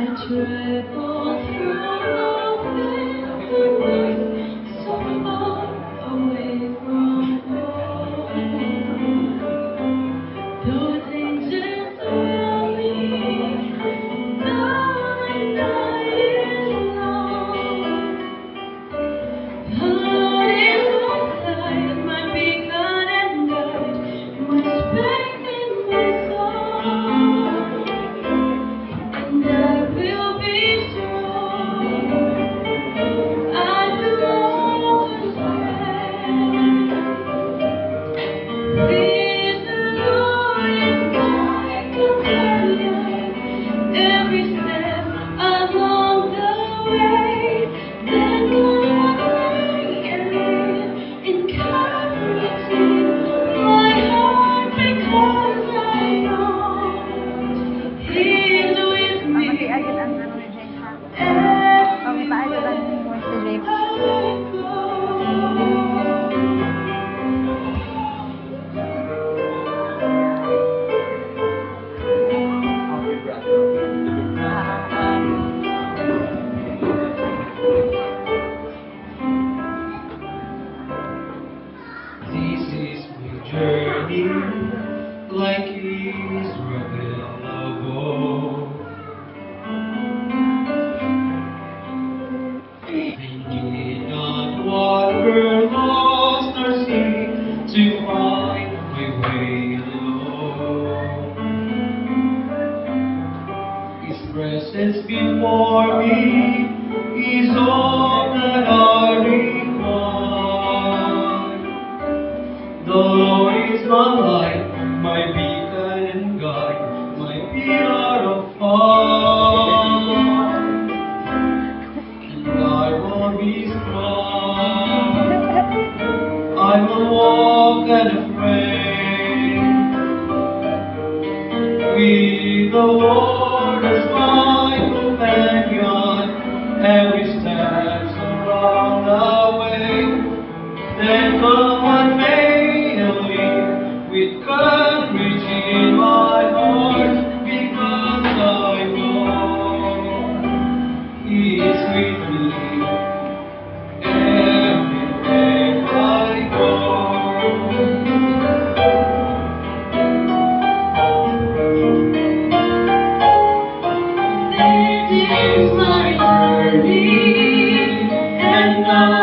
I travel through the here like Israel above. They did not wander lost or sea to find my way alone. His presence before me. I will walk unafraid. With the Lord now.